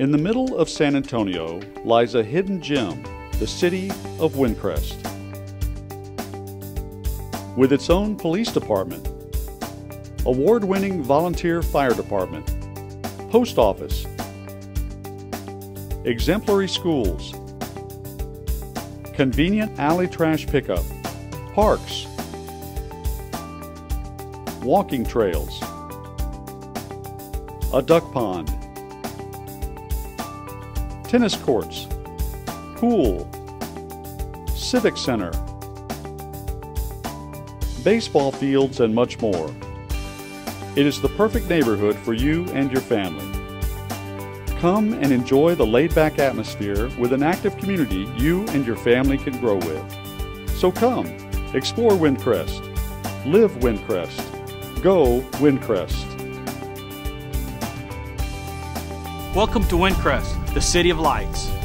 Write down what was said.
In the middle of San Antonio lies a hidden gem, the city of Windcrest. With its own police department, award winning volunteer fire department, post office, exemplary schools, convenient alley trash pickup, parks, walking trails, a duck pond, tennis courts, pool, civic center, baseball fields, and much more. It is the perfect neighborhood for you and your family. Come and enjoy the laid back atmosphere with an active community you and your family can grow with. So come, explore Windcrest, live Windcrest, go Windcrest. Welcome to Windcrest, the City of Lights.